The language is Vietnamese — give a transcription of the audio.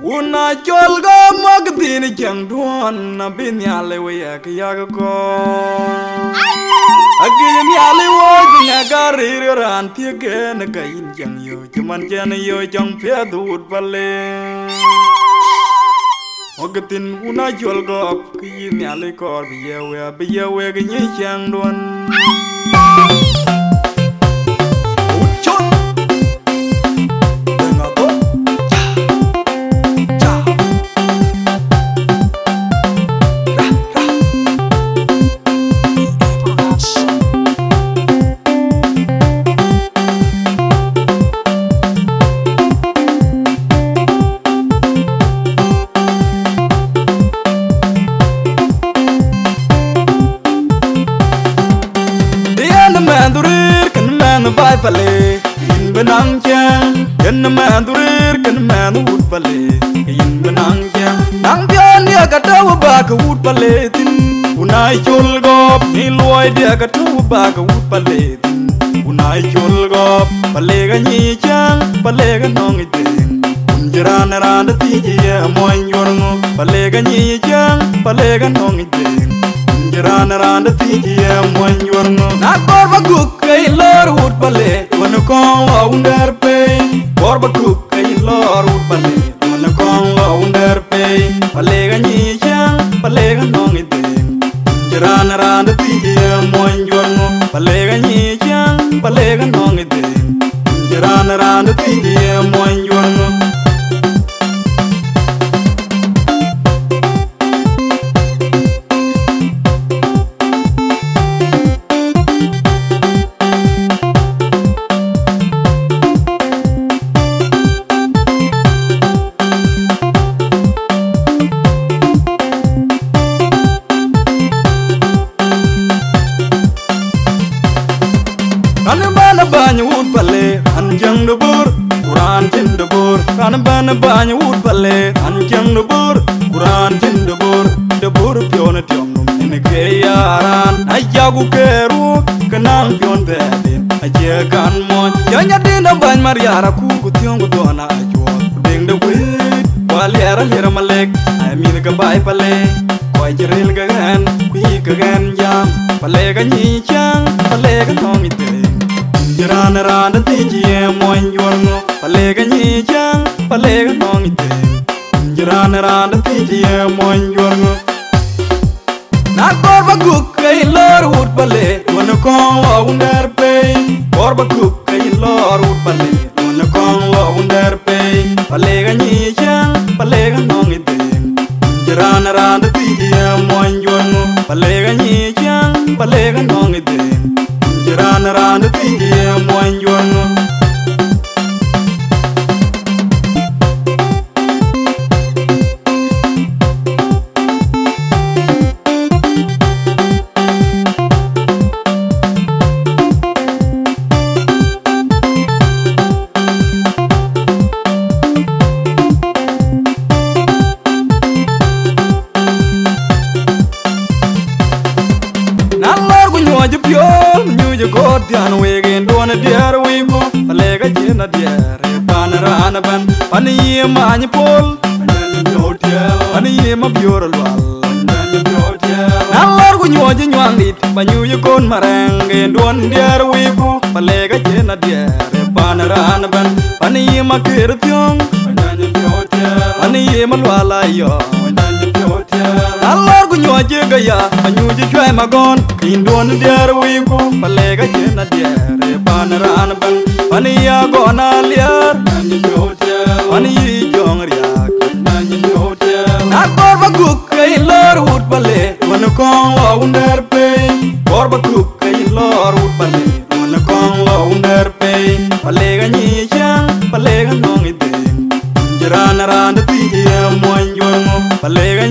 Una cholga magdini jang duan na bin yale we yak yak ko Agi yale wo dinga gari ran tie ge na ga yin jang yo cuman jan yo jang pia dut bale Ogatin una cholga ki yin yale kor bi ye we bi ye we ge nyi jang duan kan man bai pale in benang jang Diana mandurir kan man wood pale in benang jang Nang pian dia kata ba ka wood pale tin. Unai chul gop ni loy dia kata ba ka wood pale tin. Unai chul gop pale ga ni jang pale ga nong i tin Unjiran ran da ti je moy nyorngo pale ga ni jang pale ga nong i tin Jiran ran da tiji e moy yorno na korba guk kay lor wut bale wana kon wa under pay korba guk kay lor wut bale wana kon wa under pay bale ga ni chang bale ga nong ide Jiran ran da tiji e moy yorno bale ga ni chang bale ga nong ide Jiran ran da Kan bana banya wut balle an jang de bur Quran jin de bur kan bana banya wut balle an jang de bur Quran jin de bur de bur pion tiom num ne ke yaran ayagu keru kanang pion de din aje kan mo janya din ban mar yara ku ku tiom ku dona ajo ding de wi wal yara lira malek ay min ga bai pale Koi jiril ga gan ku ga gan jam. Pale ga ni chang pale ga nong ite Jiran ran ti ji e moin yorno palega ni jang palega nong ite. Jiran ran ti ji e moin yorno Na korba kuk kay lor ut pale wana e kon wa under pay korba kuk kay lor ut pale wana kon wa under pay palega ni jang palega nong ite. Jiran ran ti ji moin yorno palega ni jang Jiran ran lor gu nyuoje piol nyuje god dian wegen duone dier wibo lấy cái dier pan rana ban pan yie many pol pan yie ma bioro lwal Nan lor gu nyuoje nywang dit ba nyuje kon marenge duon dier wibo palega jina dier pan rana ban pan yie ma kir tyong pan yie ma yo ayo Alor gu nyuoje gaya anyuji chwe magon. Kinduon dier wiku palega jena dier Pan ran ban pan iya gona liar anh yi jong riak Na korba guk kay lor wut bale Wana kong wa under pay Korba guk kay lor wut bale Wana kong wa under pay Palega nyi chang palega nong ideng Jiran ran ti e moin yorno palega ni chang palega nong ideng Jiran ran ti e moin yorno